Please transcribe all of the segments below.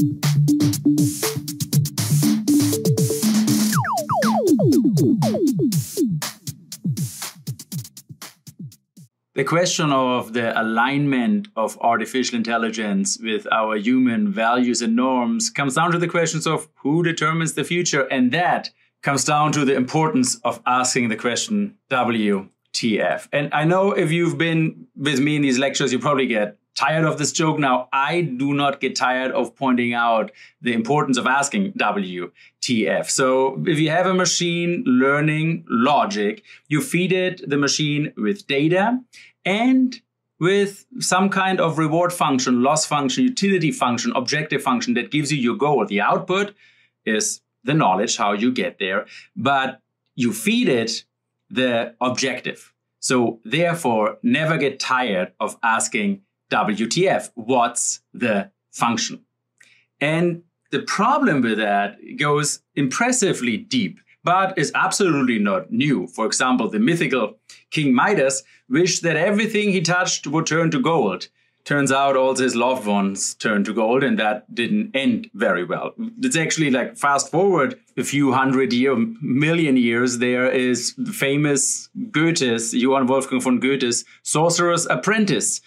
The question of the alignment of artificial intelligence with our human values and norms comes down to the questions of who determines the future. And that comes down to the importance of asking the question WTF. And I know if you've been with me in these lectures, you probably get tired of this joke now. I do not get tired of pointing out the importance of asking WTF. So if you have a machine learning logic, you feed it the machine with data and with some kind of reward function, loss function, utility function, objective function that gives you your goal. The output is the knowledge, how you get there, but you feed it the objective. So therefore, never get tired of asking WTF, what's the function? And the problem with that goes impressively deep, but is absolutely not new. For example, the mythical King Midas wished that everything he touched would turn to gold. Turns out all his loved ones turned to gold, and that didn't end very well. It's actually like fast forward a few hundred year, million years. There is the famous Goethe's, Johann Wolfgang von Goethe's Sorcerer's Apprentice,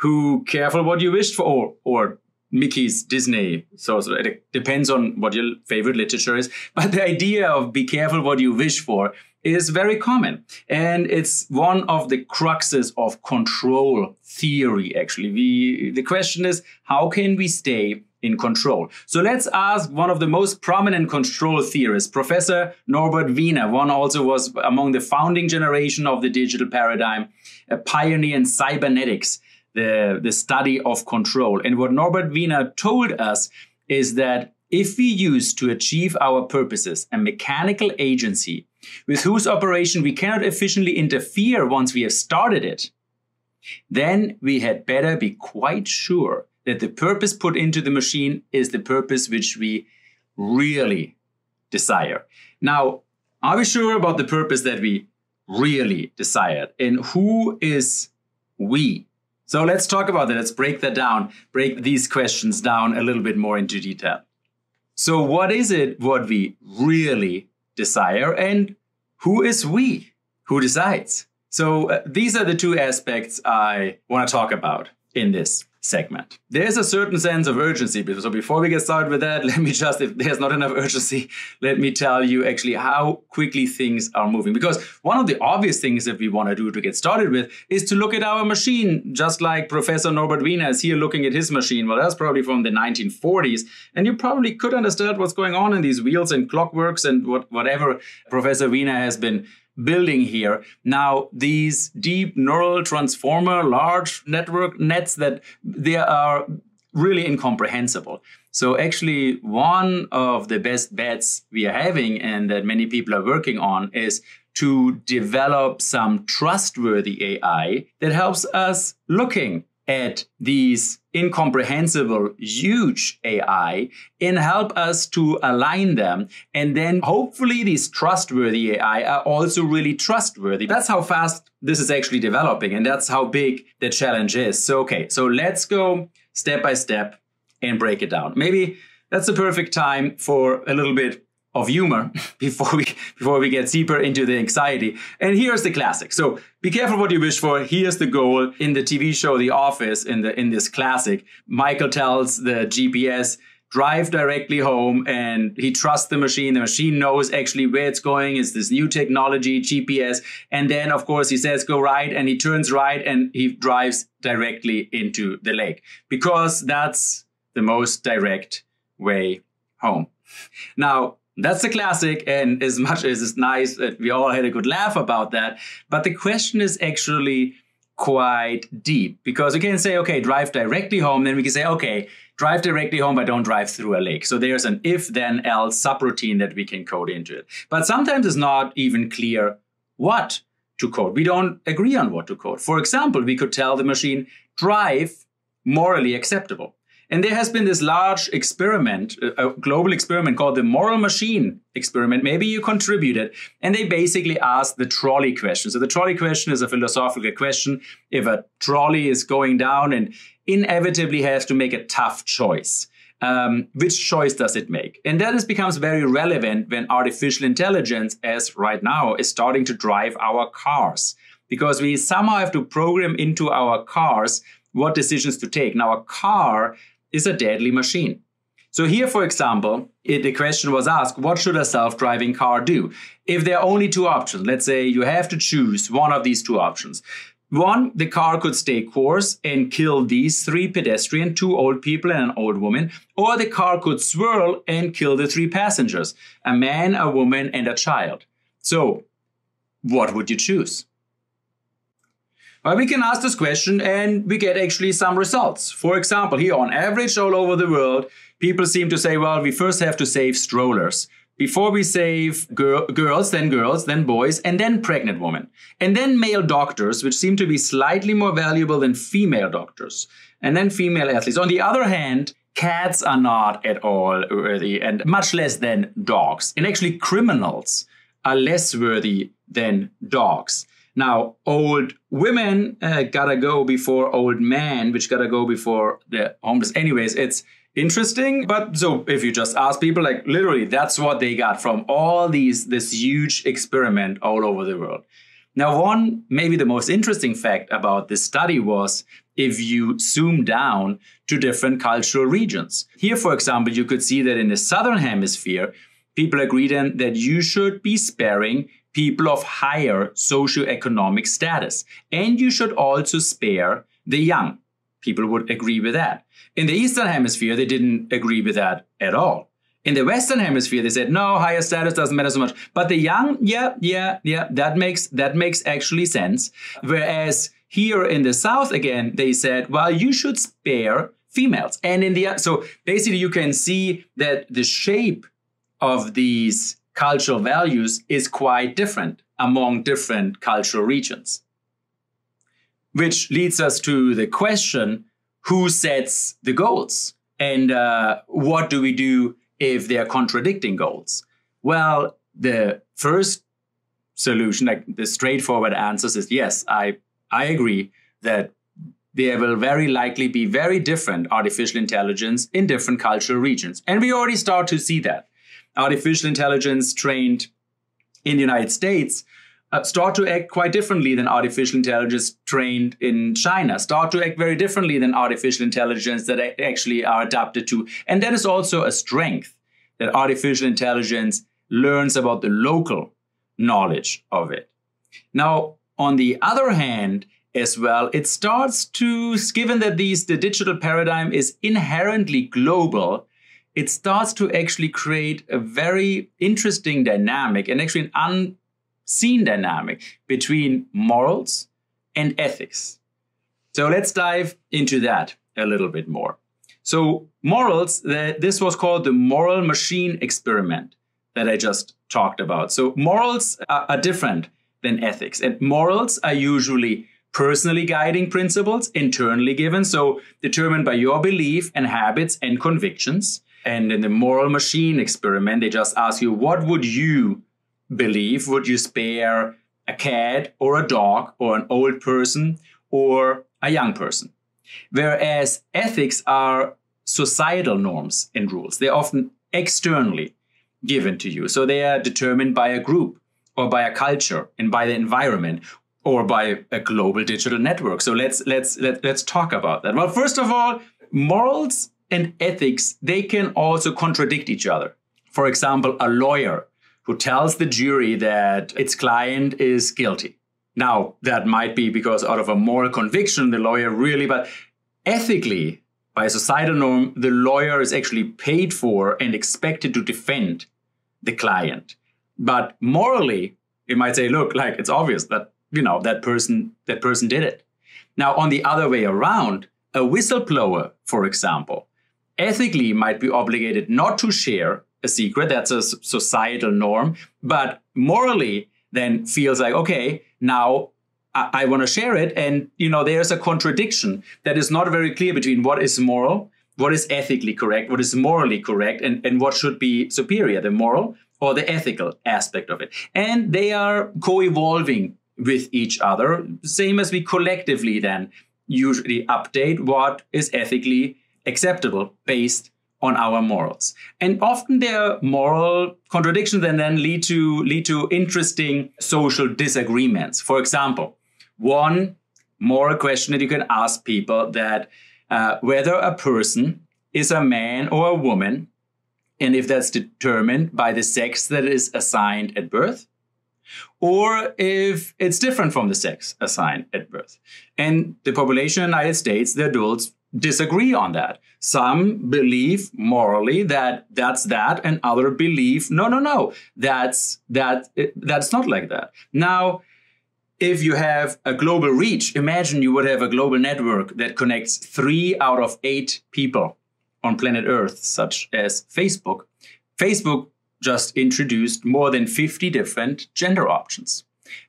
who careful what you wished for, or, or Mickey's Disney. So, so, it depends on what your favorite literature is. But the idea of be careful what you wish for is very common. And it's one of the cruxes of control theory, actually. We, the question is, how can we stay in control? So let's ask one of the most prominent control theorists, Professor Norbert Wiener. One also was among the founding generation of the digital paradigm, a pioneer in cybernetics, the, the study of control. And what Norbert Wiener told us is that if we use to achieve our purposes a mechanical agency with whose operation we cannot efficiently interfere once we have started it, then we had better be quite sure that the purpose put into the machine is the purpose which we really desire. Now, are we sure about the purpose that we really desired? And who is we? So let's talk about that. Let's break that down, break these questions down a little bit more into detail. So, what is it what we really desire, and who is we? Who decides? So, uh, these are the two aspects I want to talk about in this segment. There's a certain sense of urgency. So before we get started with that, let me just, if there's not enough urgency, let me tell you actually how quickly things are moving. Because one of the obvious things that we want to do to get started with is to look at our machine, just like Professor Norbert Wiener is here looking at his machine. Well, that's probably from the 1940s. And you probably could understand what's going on in these wheels and clockworks and what, whatever Professor Wiener has been building here. Now, these deep neural transformer, large network nets that they are really incomprehensible. So actually, one of the best bets we are having and that many people are working on is to develop some trustworthy AI that helps us looking at these incomprehensible, huge AI and help us to align them. And then hopefully these trustworthy AI are also really trustworthy. That's how fast this is actually developing. And that's how big the challenge is. So, okay, so let's go step by step and break it down. Maybe that's the perfect time for a little bit of humor before we before we get deeper into the anxiety. And here's the classic. So be careful what you wish for. Here's the goal in the TV show The Office. In the in this classic, Michael tells the GPS drive directly home and he trusts the machine. The machine knows actually where it's going. It's this new technology, GPS. And then, of course, he says go right and he turns right and he drives directly into the lake because that's the most direct way home. Now, that's a classic, and as much as it's nice that we all had a good laugh about that, but the question is actually quite deep because we can say, okay, drive directly home. Then we can say, okay, drive directly home, but don't drive through a lake. So there's an if then else subroutine that we can code into it. But sometimes it's not even clear what to code. We don't agree on what to code. For example, we could tell the machine, drive morally acceptable. And there has been this large experiment, a global experiment called the Moral Machine experiment. Maybe you contributed. And they basically asked the trolley question. So the trolley question is a philosophical question. If a trolley is going down and inevitably has to make a tough choice, um, which choice does it make? And that is, becomes very relevant when artificial intelligence, as right now, is starting to drive our cars. Because we somehow have to program into our cars what decisions to take. Now, a car is a deadly machine. So here, for example, the question was asked, what should a self-driving car do? If there are only two options, let's say you have to choose one of these two options. One, the car could stay course and kill these three pedestrians, two old people and an old woman, or the car could swirl and kill the three passengers, a man, a woman, and a child. So, what would you choose? Well, we can ask this question and we get actually some results. For example, here on average all over the world, people seem to say, well, we first have to save strollers. Before we save girl, girls, then girls, then boys, and then pregnant women. And then male doctors, which seem to be slightly more valuable than female doctors. And then female athletes. On the other hand, cats are not at all worthy, and much less than dogs. And actually, criminals are less worthy than dogs. Now, old women uh, gotta go before old men, which gotta go before the homeless. Anyways, it's interesting. But so if you just ask people, like literally, that's what they got from all these this huge experiment all over the world. Now, one maybe the most interesting fact about this study was if you zoom down to different cultural regions. Here, for example, you could see that in the southern hemisphere, people agree then that you should be sparing people of higher socioeconomic status. And you should also spare the young. People would agree with that. In the Eastern Hemisphere, they didn't agree with that at all. In the Western Hemisphere, they said, no, higher status doesn't matter so much. But the young, yeah, yeah, yeah, that makes, that makes actually sense. Whereas here in the South, again, they said, well, you should spare females. And in the, so basically you can see that the shape of these cultural values is quite different among different cultural regions. Which leads us to the question who sets the goals? And uh, what do we do if they are contradicting goals? Well, the first solution, like the straightforward answers is yes, I, I agree that there will very likely be very different artificial intelligence in different cultural regions. And we already start to see that artificial intelligence trained in the United States uh, start to act quite differently than artificial intelligence trained in China, start to act very differently than artificial intelligence that actually are adapted to. And that is also a strength that artificial intelligence learns about the local knowledge of it. Now, on the other hand, as well, it starts to, given that these, the digital paradigm is inherently global, it starts to actually create a very interesting dynamic and actually an unseen dynamic between morals and ethics. So let's dive into that a little bit more. So, morals, this was called the moral machine experiment that I just talked about. So, morals are different than ethics, and morals are usually personally guiding principles, internally given, so determined by your belief and habits and convictions. And in the moral machine experiment, they just ask you, what would you believe? Would you spare a cat or a dog or an old person or a young person? Whereas ethics are societal norms and rules. They're often externally given to you. So they are determined by a group or by a culture and by the environment or by a global digital network. So let's let's let, let's talk about that. Well, first of all, morals and ethics, they can also contradict each other. For example, a lawyer who tells the jury that its client is guilty. Now, that might be because out of a moral conviction, the lawyer really, but ethically, by a societal norm, the lawyer is actually paid for and expected to defend the client. But morally, you might say, look, like it's obvious that, you know, that person, that person did it. Now, on the other way around, a whistleblower, for example, ethically might be obligated not to share a secret. That's a societal norm. But morally, then feels like, okay, now I, I want to share it. And, you know, there's a contradiction that is not very clear between what is moral, what is ethically correct, what is morally correct, and, and what should be superior, the moral or the ethical aspect of it. And they are co evolving with each other, same as we collectively then usually update what is ethically acceptable based on our morals. And often their moral contradictions and then lead to lead to interesting social disagreements. For example, one moral question that you can ask people that uh, whether a person is a man or a woman, and if that's determined by the sex that is assigned at birth, or if it's different from the sex assigned at birth. And the population in the United States, the adults, disagree on that. Some believe morally that that's that, and other believe no, no, no, that's that that's not like that. Now, if you have a global reach, imagine you would have a global network that connects three out of eight people on planet Earth, such as Facebook. Facebook just introduced more than 50 different gender options.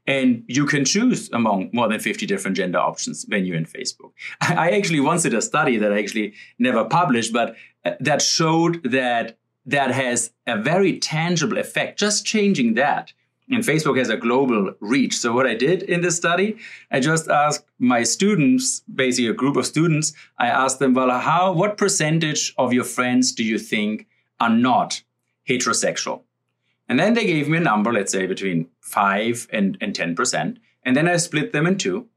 And you can choose among more than 50 different gender options when you're in Facebook. I actually once did a study that I actually never published, but uh, that showed that that has a very tangible effect. Just changing that. And Facebook has a global reach. So what I did in this study, I just asked my students, basically a group of students, I asked them, well, how, what percentage of your friends do you think are not heterosexual? And then they gave me a number, let's say between 5 and, and 10%. And then I split them in two.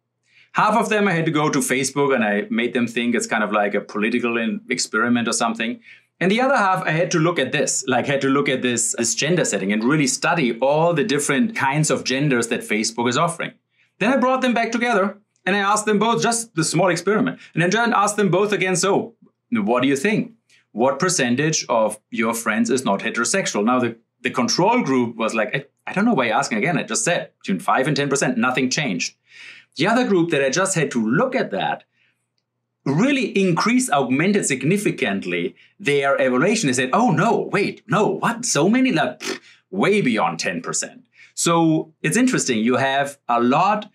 Half of them I had to go to Facebook and I made them think it's kind of like a political experiment or something. And the other half, I had to look at this, like had to look at this, this gender setting and really study all the different kinds of genders that Facebook is offering. Then I brought them back together and I asked them both just the small experiment. And then I asked them both again, so what do you think? What percentage of your friends is not heterosexual? Now, the the control group was like, I, I don't know why you're asking again. I just said between 5 and 10%, nothing changed. The other group that I just had to look at that really increased, augmented significantly their evaluation. They said, oh no, wait, no, what? So many? Like, way beyond 10%. So it's interesting. You have a lot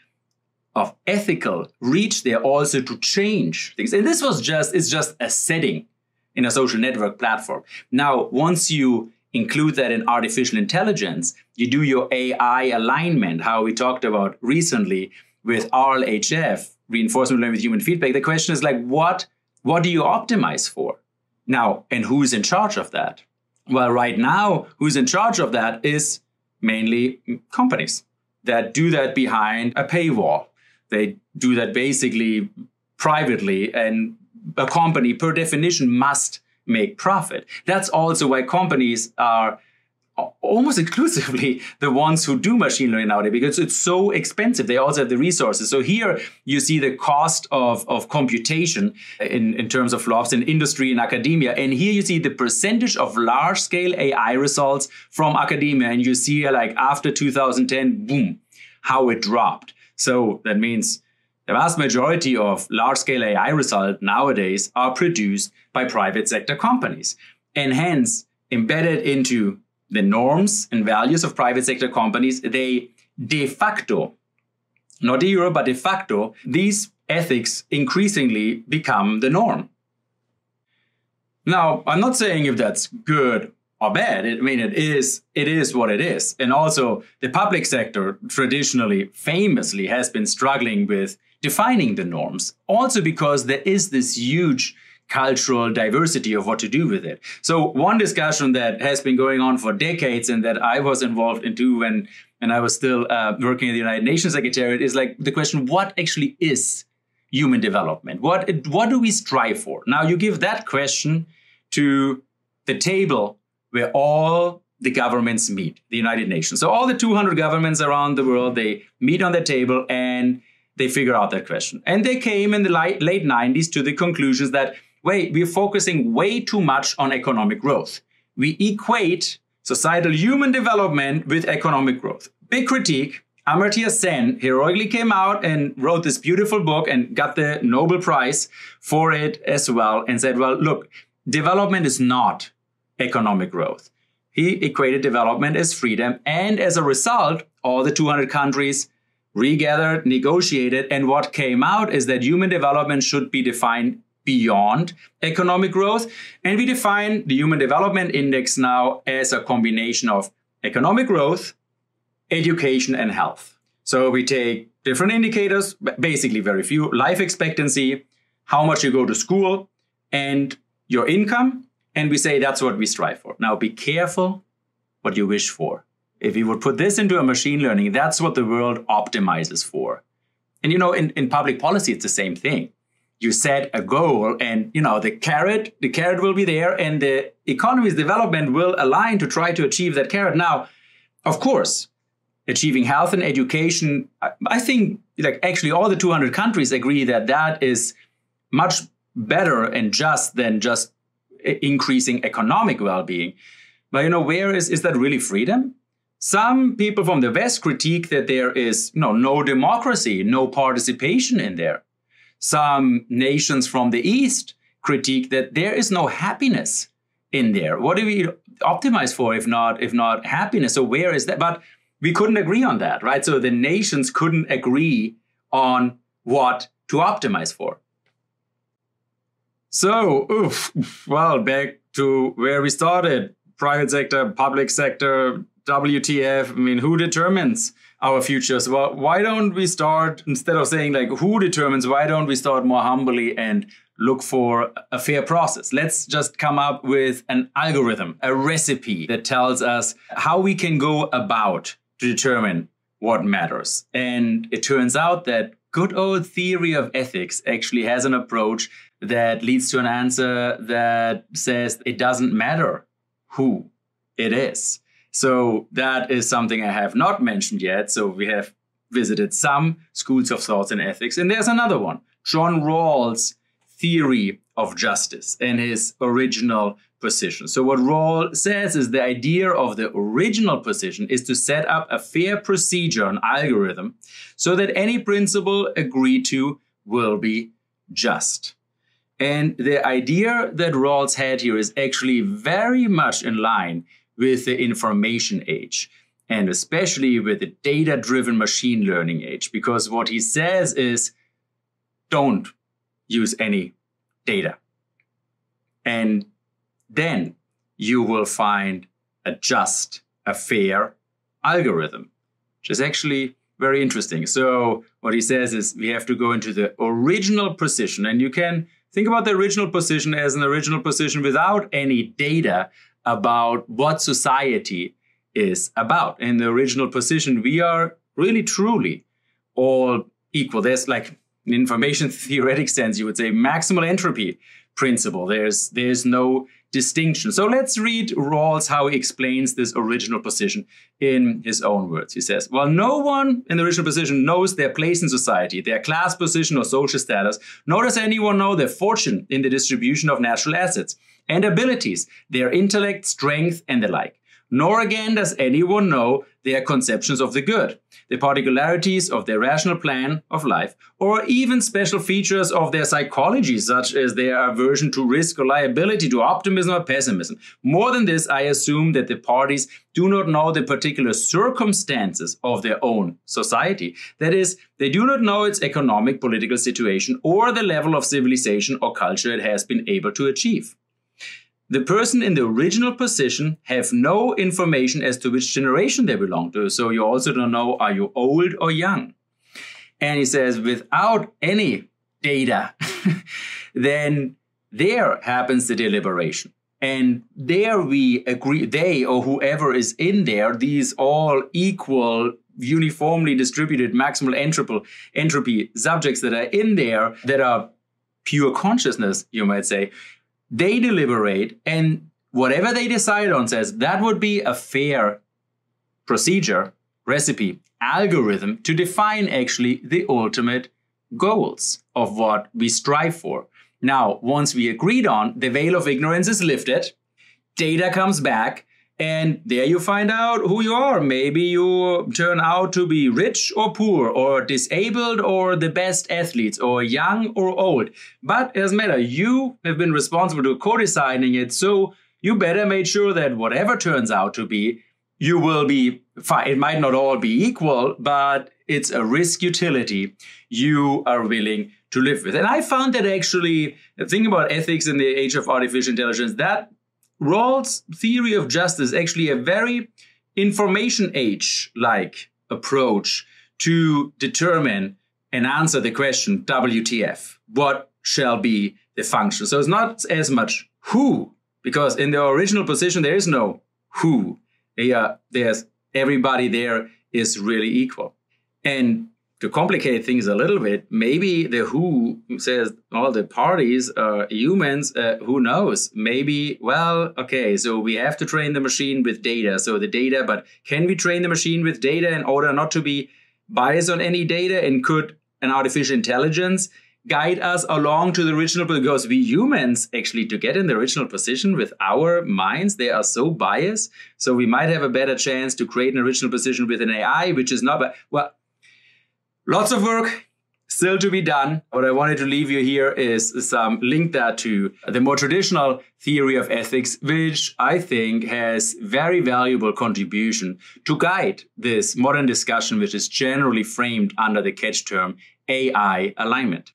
of ethical reach there also to change things. And this was just, it's just a setting in a social network platform. Now, once you include that in artificial intelligence, you do your AI alignment, how we talked about recently with RLHF, reinforcement learning with human feedback. The question is like, what, what do you optimize for? Now, and who's in charge of that? Well, right now, who's in charge of that is mainly companies that do that behind a paywall. They do that basically privately, and a company, per definition, must make profit. That's also why companies are almost exclusively the ones who do machine learning nowadays because it's so expensive. They also have the resources. So here you see the cost of, of computation in, in terms of flops in industry and academia. And here you see the percentage of large scale AI results from academia. And you see like after 2010, boom, how it dropped. So that means the vast majority of large scale AI results nowadays are produced by private sector companies and hence embedded into the norms and values of private sector companies. They de facto, not de jure, but de facto, these ethics increasingly become the norm. Now, I'm not saying if that's good or bad. I mean, it is it is what it is. And also, the public sector traditionally, famously, has been struggling with defining the norms. Also because there is this huge cultural diversity of what to do with it. So one discussion that has been going on for decades and that I was involved into when and I was still uh, working at the United Nations Secretariat is like the question: What actually is human development? What what do we strive for? Now you give that question to the table where all the governments meet, the United Nations. So all the 200 governments around the world they meet on the table and they figure out that question. And they came in the late, late 90s to the conclusions that, wait, we're focusing way too much on economic growth. We equate societal human development with economic growth. Big critique. Amartya Sen heroically came out and wrote this beautiful book and got the Nobel Prize for it as well and said, well, look, development is not economic growth. He equated development as freedom. And as a result, all the 200 countries regathered, negotiated, and what came out is that human development should be defined beyond economic growth. And we define the Human Development Index now as a combination of economic growth, education, and health. So we take different indicators, basically very few life expectancy, how much you go to school, and your income. And we say that's what we strive for. Now, be careful what you wish for. If you would put this into a machine learning, that's what the world optimizes for. And you know, in, in public policy, it's the same thing. You set a goal and you know the carrot, the carrot will be there, and the economy's development will align to try to achieve that carrot. Now, of course, achieving health and education, I, I think like actually all the 200 countries agree that that is much better and just than just eh, increasing economic well-being. But you know, where is is that really freedom? Some people from the West critique that there is you know, no democracy, no participation in there. Some nations from the East critique that there is no happiness in there. What do we optimize for if not if not happiness? So where is that? But we couldn't agree on that, right? So the nations couldn't agree on what to optimize for. So, oof, well, back to where we started private sector, public sector, WTF. I mean, who determines our futures? Well, why don't we start, instead of saying like who determines, why don't we start more humbly and look for a fair process? Let's just come up with an algorithm, a recipe that tells us how we can go about to determine what matters. And it turns out that good old theory of ethics actually has an approach that leads to an answer that says it doesn't matter who it is. So that is something I have not mentioned yet. So we have visited some schools of thought in ethics, and there's another one, John Rawls' theory of justice and his original position. So what Rawls says is the idea of the original position is to set up a fair procedure, an algorithm, so that any principle agreed to will be just. And the idea that Rawls had here is actually very much in line with the information age and especially with the data driven machine learning age. Because what he says is don't use any data. And then you will find a just, a fair algorithm, which is actually very interesting. So, what he says is we have to go into the original position, and you can think about the original position as an original position without any data about what society is about. In the original position, we are really truly all equal. There's like in information theoretic sense, you would say maximal entropy principle. There's there's no distinction. So let's read Rawls how he explains this original position in his own words. He says, Well, no one in the original position knows their place in society, their class position or social status, nor does anyone know their fortune in the distribution of natural assets and abilities, their intellect, strength, and the like nor again does anyone know their conceptions of the good, the particularities of their rational plan of life, or even special features of their psychology, such as their aversion to risk or liability, to optimism or pessimism. More than this, I assume that the parties do not know the particular circumstances of their own society. That is, they do not know its economic, political situation, or the level of civilization or culture it has been able to achieve. The person in the original position have no information as to which generation they belong to. So you also don't know are you old or young. And he says without any data, then there happens the deliberation. And there we agree, they or whoever is in there, these all equal, uniformly distributed maximal entropy, entropy subjects that are in there that are pure consciousness, you might say, they deliberate, and whatever they decide on says that would be a fair procedure, recipe, algorithm to define actually the ultimate goals of what we strive for. Now, once we agreed on, the veil of ignorance is lifted, data comes back, and there you find out who you are. Maybe you turn out to be rich or poor, or disabled or the best athletes, or young or old. But it doesn't matter. You have been responsible to co deciding it. So you better make sure that whatever turns out to be, you will be fine. It might not all be equal, but it's a risk utility you are willing to live with. And I found that actually, thinking about ethics in the age of artificial intelligence, that Rawls' theory of justice actually a very information age like approach to determine and answer the question WTF? What shall be the function? So it's not as much who because in the original position there is no who. Yeah, there's everybody there is really equal. And to complicate things a little bit, maybe the who says all the parties are humans. Uh, who knows? Maybe, well, okay, so we have to train the machine with data. So the data, but can we train the machine with data in order not to be biased on any data? And could an artificial intelligence guide us along to the original? Because we humans, actually, to get in the original position with our minds, they are so biased. So we might have a better chance to create an original position with an AI, which is not, But well, Lots of work still to be done. What I wanted to leave you here is some link there to the more traditional theory of ethics, which I think has very valuable contribution to guide this modern discussion, which is generally framed under the catch term AI alignment.